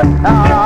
cantar.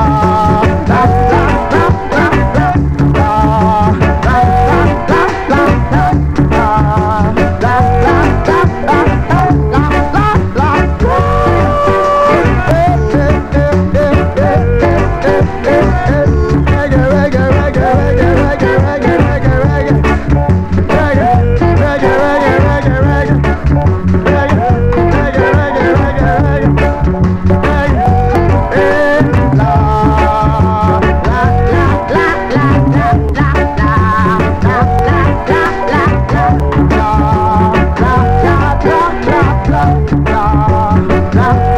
la la